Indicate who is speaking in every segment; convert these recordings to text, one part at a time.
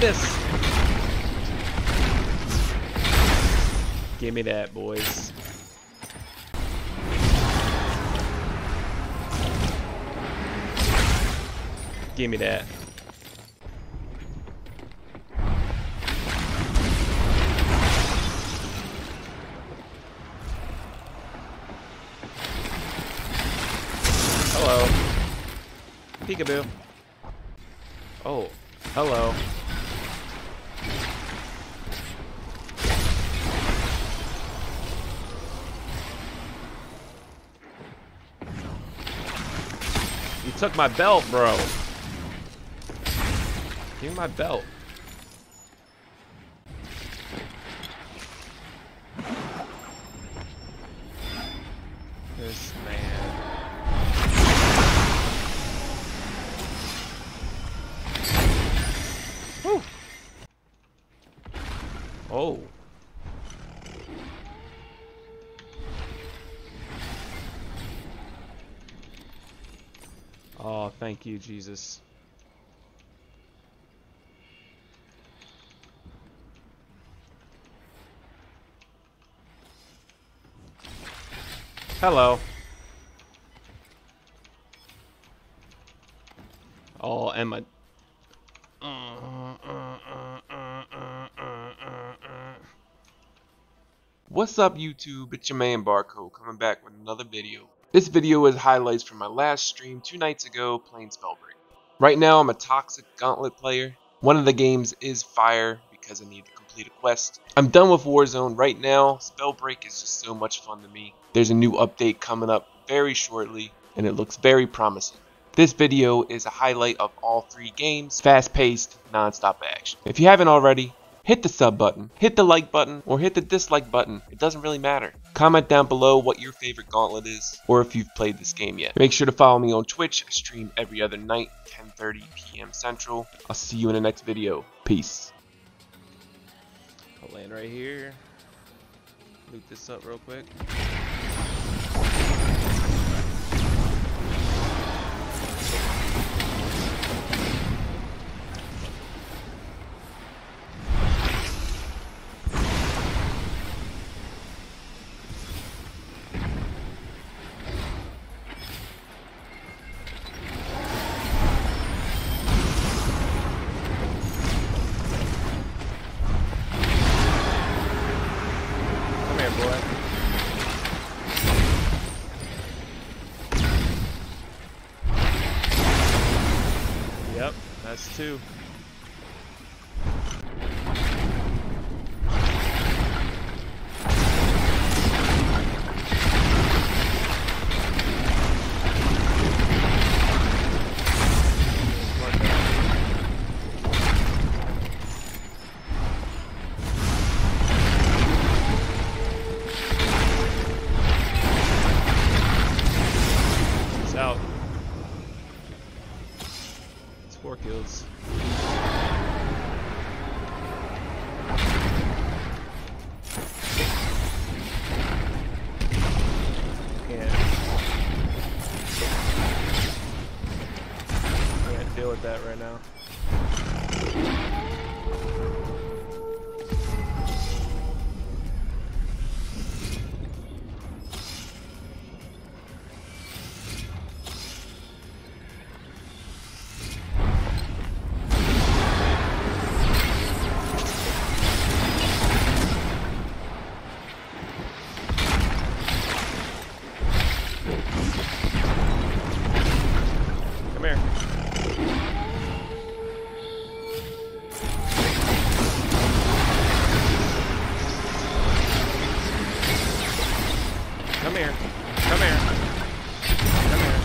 Speaker 1: miss. Give me that, boys. Give me that. Hello. Peekaboo. Oh, hello. Took my belt, bro. Give me my belt. Thank you, Jesus. Hello. Oh, Emma. What's up YouTube, it's your man Barcode coming back with another video. This video is highlights from my last stream two nights ago playing Spellbreak. Right now I'm a toxic gauntlet player. One of the games is fire because I need to complete a quest. I'm done with Warzone right now. Spellbreak is just so much fun to me. There's a new update coming up very shortly and it looks very promising. This video is a highlight of all three games, fast paced, non-stop action. If you haven't already, hit the sub button, hit the like button, or hit the dislike button. It doesn't really matter. Comment down below what your favorite gauntlet is, or if you've played this game yet. Make sure to follow me on Twitch. I stream every other night, 10.30 p.m. Central. I'll see you in the next video. Peace. I'll land right here. Loot this up real quick. That's two. It's here. Come here. Come here.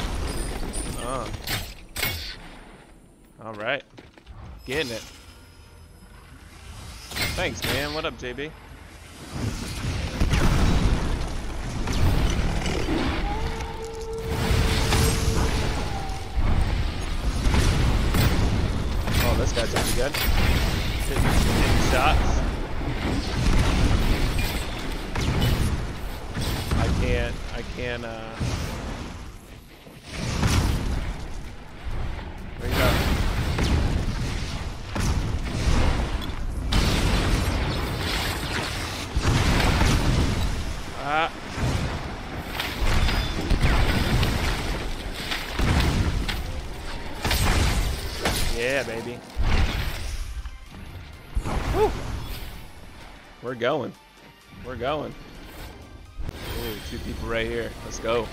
Speaker 1: Oh. All right. Getting it. Thanks, man. What up, JB? Oh, this guy's pretty good. Hitting, hitting shots. I can uh, bring it. Ah. Yeah, baby. Woo. We're going. We're going. Ooh, two people right here. Let's go.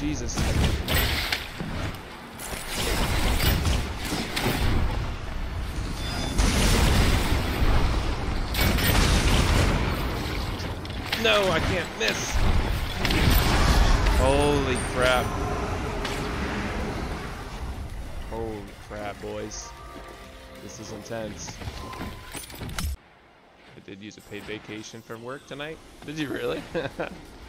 Speaker 1: Jesus. No, I can't miss. Holy crap. Holy crap, boys. This is intense. I did use a paid vacation from work tonight. Did you really?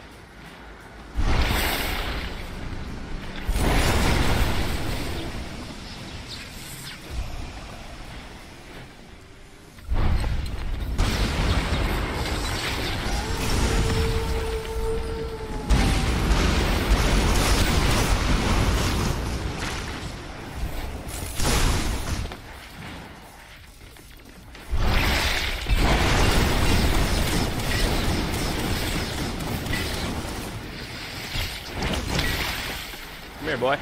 Speaker 1: here, boy.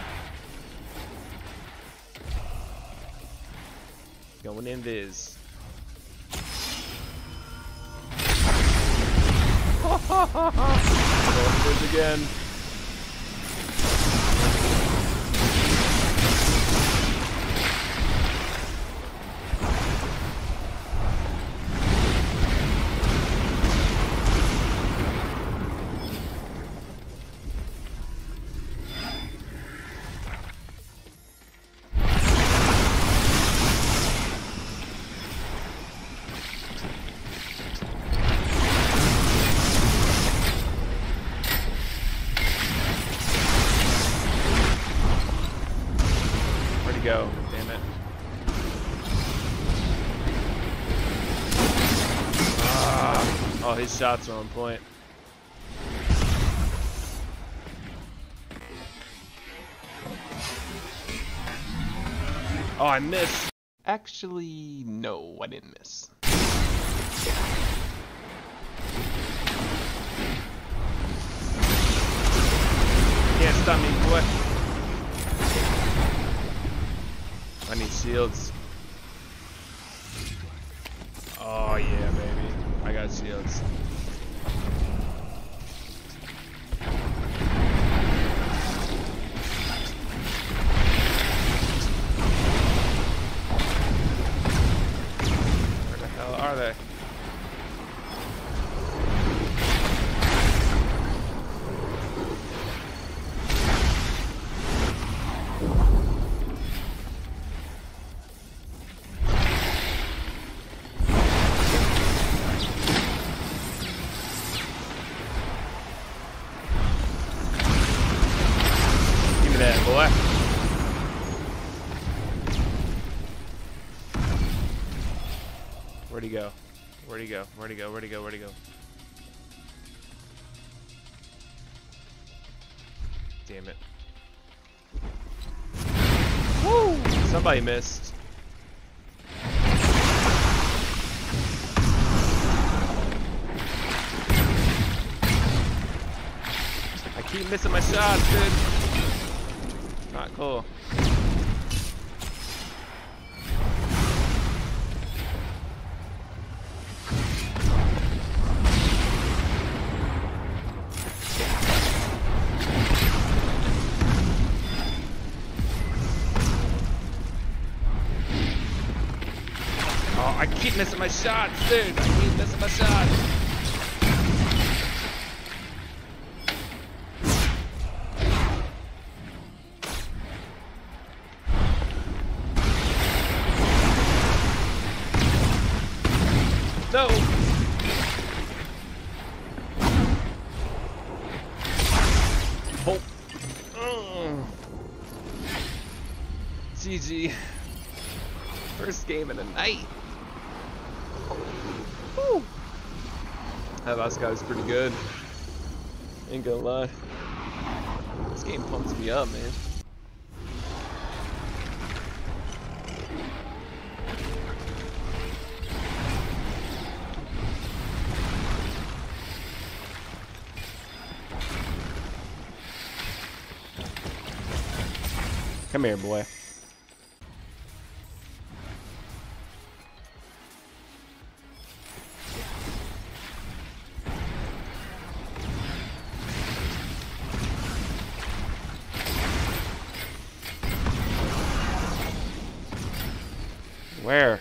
Speaker 1: Going in Viz. Going Viz again. Shots are on point. Oh, I missed. Actually, no, I didn't miss. Can't stop me, boy. I need shields. Oh yeah, baby. I got shields. Where'd he go? Where'd he go? Where'd he go? Where'd he go? Where'd he go? Damn it. Woo! Somebody missed. I keep missing my shots, dude. Not cool. Oh, I keep missing my shots, dude. I keep missing my shots. That last guy was pretty good. Ain't gonna lie. This game pumps me up, man. Come here, boy. Where?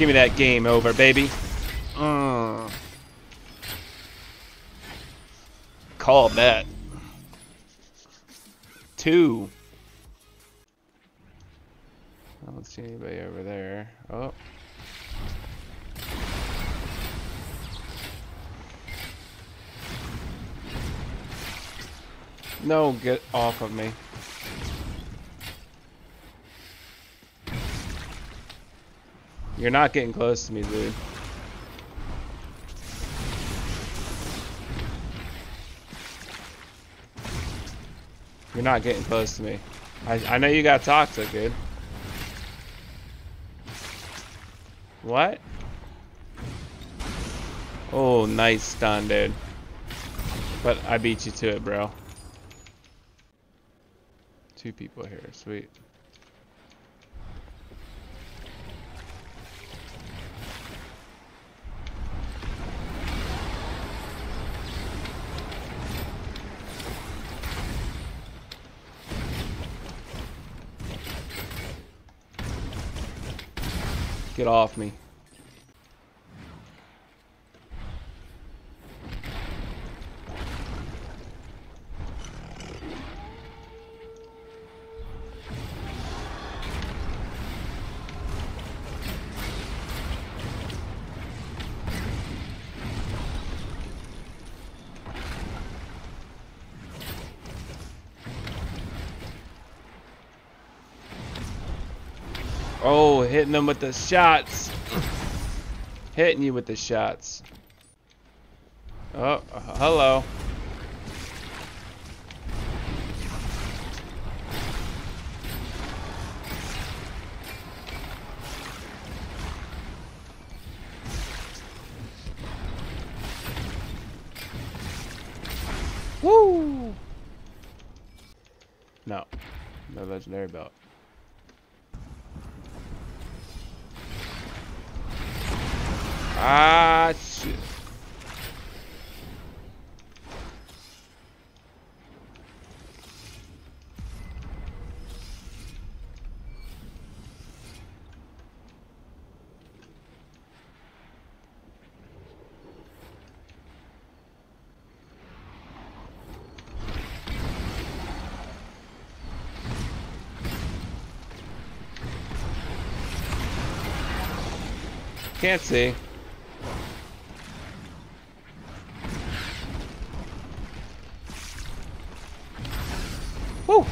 Speaker 1: Give me that game over, baby. Uh. Call that. Two. I don't see anybody over there. Oh. No, get off of me. You're not getting close to me, dude. You're not getting close to me. I, I know you got toxic, dude. What? Oh, nice stun, dude. But I beat you to it, bro. Two people here, sweet. Get off me. Oh, hitting them with the shots. hitting you with the shots. Oh, hello. Woo! No. No legendary belt. Ah, shit. Can't see. Woo!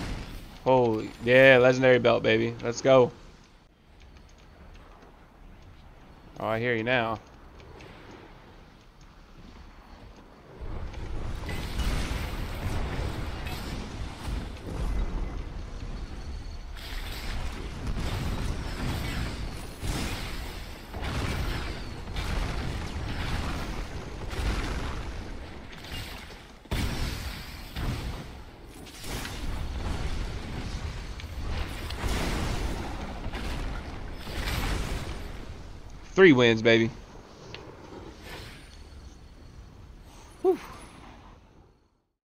Speaker 1: Holy, yeah, legendary belt, baby. Let's go. Oh, I hear you now. Three wins, baby.